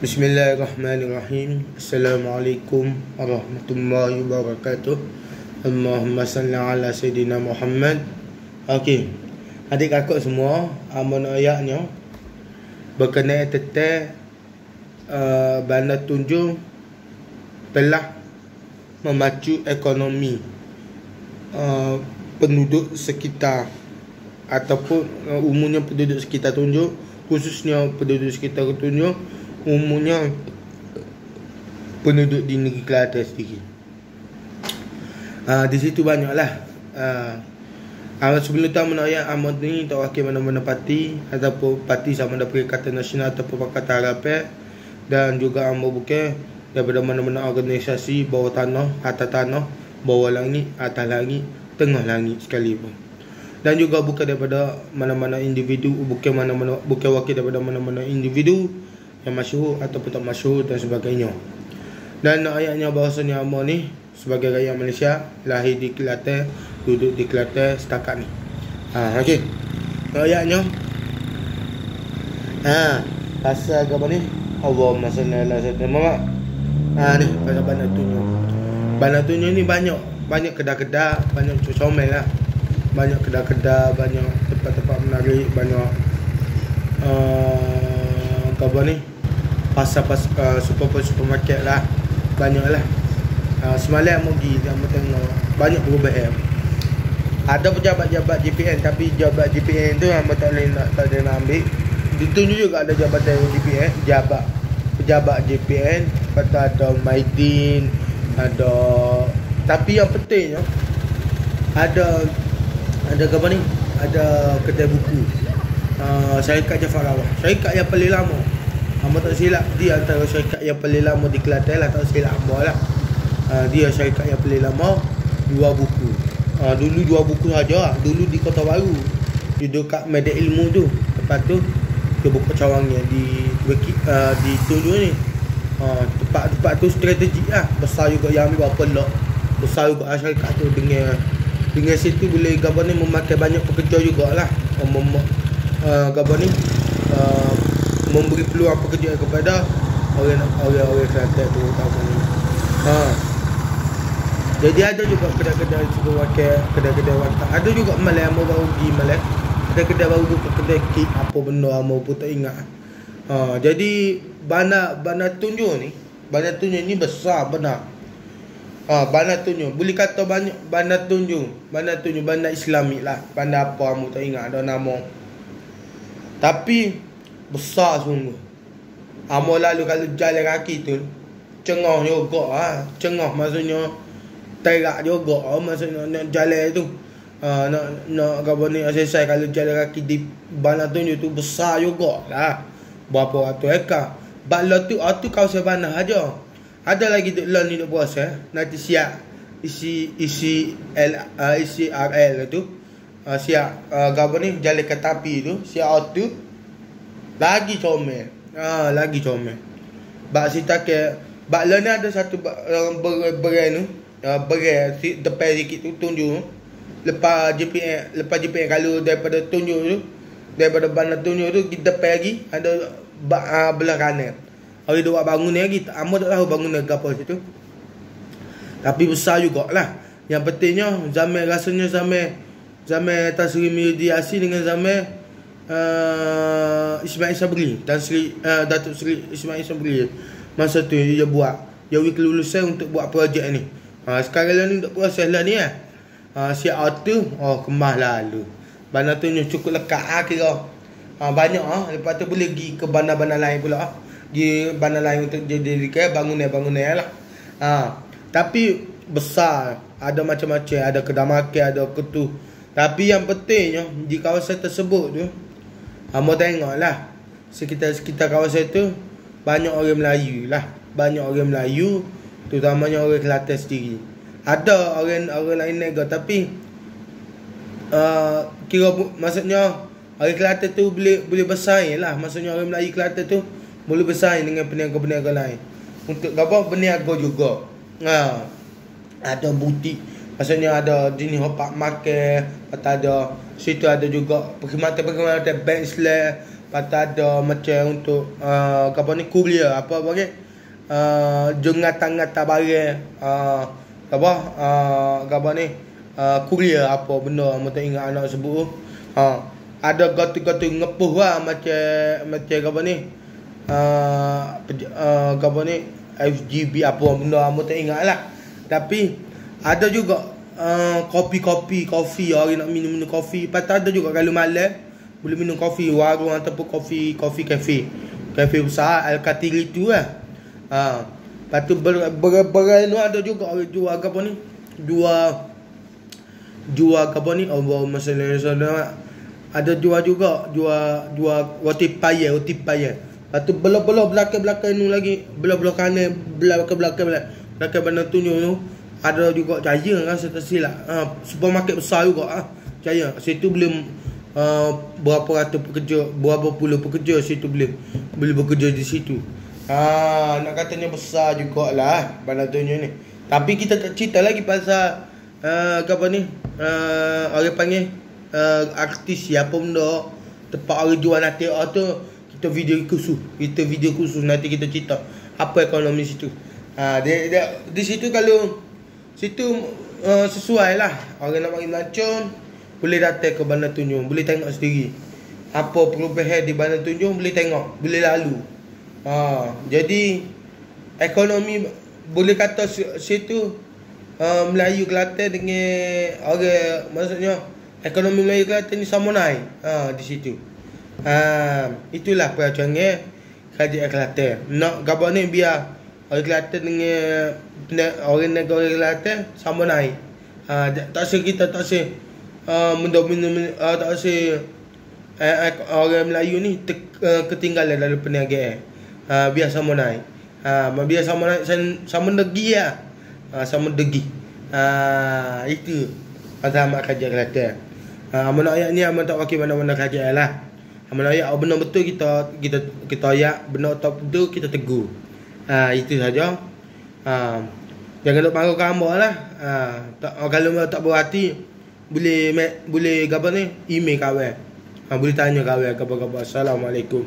Bismillahirrahmanirrahim. Assalamualaikum warahmatullahi wabarakatuh. Allahumma salli ala Sayyidina Muhammad. Okey. Adik kakak semua, amun ayatnya berkenaan tentang uh, bandar tunjung telah memacu ekonomi uh, penduduk sekitar ataupun uh, umumnya penduduk sekitar tunjuk khususnya penduduk sekitar tunjuk umumnya penduduk di negeri Kelantan sendiri. Uh, di situ banyaklah uh, uh, sebelum tu menaya amat ni tak wakil mana-mana parti ataupun parti sama ada Perikatan Nasional ataupun Pakatan Harapan dan juga amat bukan daripada mana-mana organisasi bawah tanah, atas tanah, bawah langit, atas langit, tengah langit sekalipun. Dan juga bukan daripada mana-mana individu, bukan mana-mana bukan wakil daripada mana-mana individu yang masyhur ataupun tak masyhur dan sebagainya. Dan ayatnya bahasanya Amor ni sebagai rakyat Malaysia lahir di Kelantan, duduk di Kelantan setakat ni. Ha okey. Ayatnya Ha, pasal apa ni? Allahumma salli ala sayyidina Muhammad. Ha ni pasal bandar tunjuk. Bandar tunjuk ni banyak, banyak kedai-kedai, banyak comel lah. Banyak kedai-kedai, banyak tempat-tempat menarik, banyak uh, apa ni? Pasar-pasar uh, super supermarket lah. Banyak lah. Uh, semalam pergi dia mau tengok. Banyak perubahan. Ada pejabat-jabat JPN tapi jabat JPN tu hamba tak boleh nak tak boleh nak ambil. Ditunjuk juga ada jabatan JPN jabat pejabat JPN kata ada Maidin ada tapi yang pentingnya ada ada apa ni? Ada kedai buku. Uh, syarikat Jafar Rawah syarikat yang paling lama Hamba tak silap dia antara syarikat yang paling lama di Kelantan lah tak silap hamba lah. Uh, dia syarikat yang paling lama dua buku. Uh, dulu dua buku saja lah. Dulu di Kota Baru. Di dekat Media Ilmu tu. Lepas tu dia buka cawangnya di uh, di tujuh ni. Uh, tempat-tempat tu strategik lah. Besar juga yang ambil berapa lot. Besar juga lah syarikat tu dengan dengan situ boleh gambar ni memakai banyak pekerja jugalah. Uh, uh, gambar ni uh, memberi peluang pekerjaan kepada orang orang orang Kelantan tu tahu ni. Ha. Jadi ada juga kedai-kedai supermarket, kedai-kedai warteg. Ada juga malai yang baru pergi malai. Kedai-kedai baru tu kedai kek apa benda amo pun tak ingat. Ha, jadi bandar bandar tunjuk ni, bandar tunjuk ni besar benar. Ha, bandar tunjuk. Boleh kata banyak bandar tunjuk. Bandar tunjuk bandar Islamik lah. Bandar apa amo tak ingat ada nama. Tapi Besar sungguh. Amo lalu kalau jalan kaki tu Cengah juga ha. Cengah maksudnya Terak juga ha. Maksudnya nak jalan tu. Ha. Nak nak apa ni Selesai kalau jalan kaki di Bana tunjuk tu besar juga lah Berapa ratus ekar. Bak tu tu kawasan bana aja. Ada lagi tu lah ni duk puasa Nanti siap. Isi isi L uh, isi RL tu. Uh, siap. Uh, apa ni jalan ke tapi tu siap tu lagi comel. Ha, lagi comel. Bak si tak Bak le ni ada satu orang ber, berai tu. Uh, berai si, depan sikit tu tunjuk. Lepas JPN, lepas JPN kalau daripada tunjuk tu. Daripada bandar tunjuk tu, kita depan lagi ada bak, uh, belah kanan. Hari buat bangun ni lagi. Amo tak tahu bangun ni apa situ. Tapi besar jugalah. Yang pentingnya zaman rasanya zaman zaman Tasri Mediasi dengan zaman uh, Ismail Sabri dan Sri uh, Datuk Sri Ismail Sabri. Masa tu dia buat dia wik kelulusan untuk buat projek ni. Ha, sekarang lah ni untuk proses lah ni eh. ha, si auto oh kemah lalu bandar tu ni cukup lekat ah kira. Ha, banyak ah. Ha. lepas tu boleh pergi ke bandar-bandar lain pula ah. Di bandar lain untuk jadi ke bangunan-bangunan lah. Ha. tapi besar ada macam-macam. Ada kedai makan ada ketu. Tapi yang pentingnya di kawasan tersebut tu Amo tengoklah sekitar-sekitar kawasan tu banyak orang Melayu lah. Banyak orang Melayu terutamanya orang Kelantan sendiri. Ada orang orang lain negara tapi uh, kira maksudnya orang Kelantan tu boleh boleh bersaing lah. Maksudnya orang Melayu Kelantan tu boleh bersaing dengan peniaga-peniaga lain. Untuk apa berniaga juga. Ha. Ada butik Maksudnya ada jenis hopak makan Lepas ada Situ ada juga Perkhidmatan-perkhidmatan Slack Lepas ada macam untuk uh, apa ni kuliah apa bagi uh, jengatan-ngatan barang uh, apa uh, apa ni uh, kuliah apa benda tak ingat anak sebut. Uh, ada gotu-gotu ngepuh lah macam macam apa ni uh, uh, apa ni FGB apa benda tak ingat lah. Tapi ada juga uh, kopi-kopi kopi orang nak minum-minum kopi. Lepas ada juga kalau malam boleh minum kopi. Warung ataupun kopi kopi kafe kafe besar al katiri tu lah. Ha. Lepas tu ber, ber, ber, ber, ada juga. Orang jual apa ni? Jual jual apa ni? Allah masalah ada jual juga. Jual jual roti paya roti paya. Lepas tu belah-belah belakang-belakang ni lagi. Belah-belah kanan belakang-belakang belakang. Bandar tunjuk tu ada juga jaya kan saya tak silap ha, supermarket besar juga ah ha, jaya situ belum uh, berapa ratus pekerja, berapa puluh pekerja situ boleh boleh bekerja di situ. Ha, nak katanya besar jugalah bandar dunia ni. Tapi kita tak cerita lagi pasal uh, apa ni? Uh, orang panggil uh, artis siapa benda tempat orang jual nanti tu kita video khusus. Kita video khusus nanti kita cerita apa ekonomi situ. Ha, dia, dia, di situ kalau situ uh, sesuai lah. Orang nak bagi macam boleh datang ke Bandar Tunjung. Boleh tengok sendiri. Apa perubahan di Bandar Tunjung boleh tengok. Boleh lalu. Ha, jadi ekonomi boleh kata situ uh, Melayu Kelantan dengan orang maksudnya ekonomi Melayu Kelantan ni sama naik. Ha, di situ. Ha, itulah perancangan kerajaan Kelantan. Nak gabar ni biar orang Kelantan dengan orang negara Kelantan sama naik ha, tak se kita tak se uh, mendominasi uh, tak rasa uh, uh, orang Melayu ni te, uh, ketinggalan dalam perniagaan. Uh, biar sama naik. Uh, biar sama naik sama degi ya. Uh, sama degi. Uh, itu pasal amat kerja Kelantan. Uh, amat ayat ni amat tak wakil mana-mana kerja lah. Amat ayat benar betul kita kita kita ayat benar tak betul kita tegur. Uh, itu saja. Uh, jangan lupa marah kamu lah. Uh, tak, kalau tak berhati, boleh boleh apa ni email kawan ha, boleh tanya kawan apa-apa assalamualaikum